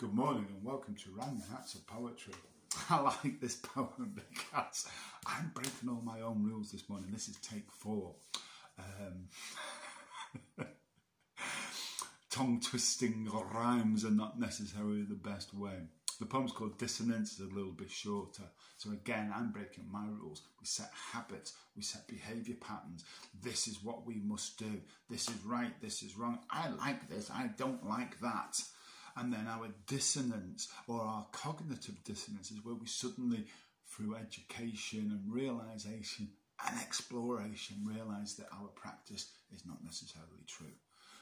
Good morning and welcome to Random Acts of Poetry. I like this poem because I'm breaking all my own rules this morning. This is take four. Um, tongue twisting rhymes are not necessarily the best way. The poem's called Dissonance, it's a little bit shorter. So again, I'm breaking my rules. We set habits, we set behaviour patterns. This is what we must do. This is right, this is wrong. I like this, I don't like that. And then our dissonance or our cognitive dissonance is where we suddenly, through education and realization and exploration, realize that our practice is not necessarily true.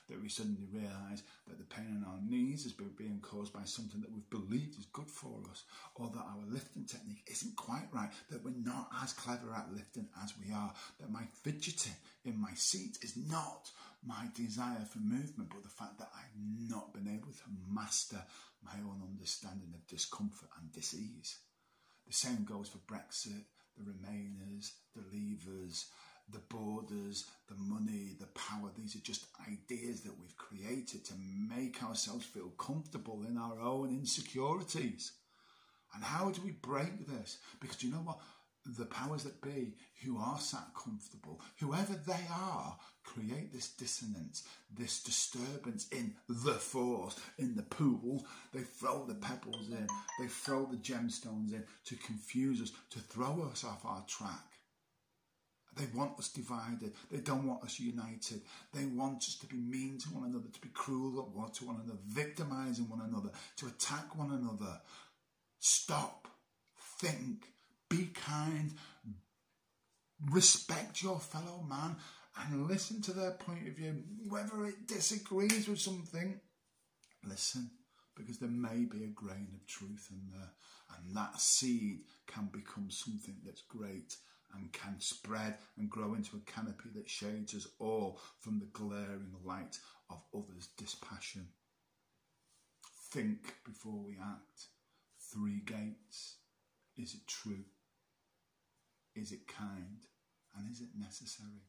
That we suddenly realise that the pain in our knees is being caused by something that we've believed is good for us, or that our lifting technique isn't quite right, that we're not as clever at lifting as we are, that my fidgeting in my seat is not my desire for movement, but the fact that I've not been able to master my own understanding of discomfort and disease. The same goes for Brexit, the Remainers, the Leavers, the borders, the money, the power. These are just ideas that we've created to make ourselves feel comfortable in our own insecurities. And how do we break this? Because you know what? The powers that be who are sat comfortable, whoever they are, create this dissonance, this disturbance in the force, in the pool. They throw the pebbles in, they throw the gemstones in to confuse us, to throw us off our track. They want us divided. They don't want us united. They want us to be mean to one another, to be cruel to one another, victimizing one another, to attack one another. Stop. Think. Be kind. Respect your fellow man and listen to their point of view. Whether it disagrees with something, listen, because there may be a grain of truth in there. And that seed can become something that's great and can spread and grow into a canopy that shades us all from the glaring light of others' dispassion. Think before we act. Three gates. Is it true? Is it kind? And is it necessary?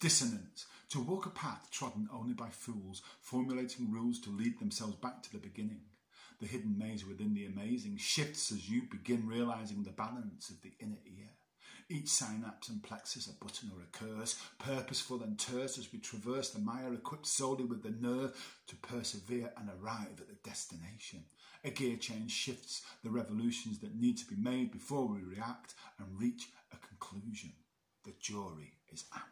Dissonance. To walk a path trodden only by fools, formulating rules to lead themselves back to the beginning. The hidden maze within the amazing shifts as you begin realizing the balance of the inner ear. Each synapse and plexus a button or a curse, purposeful and terse as we traverse the mire, equipped solely with the nerve to persevere and arrive at the destination. A gear change shifts the revolutions that need to be made before we react and reach a conclusion. The jury is out.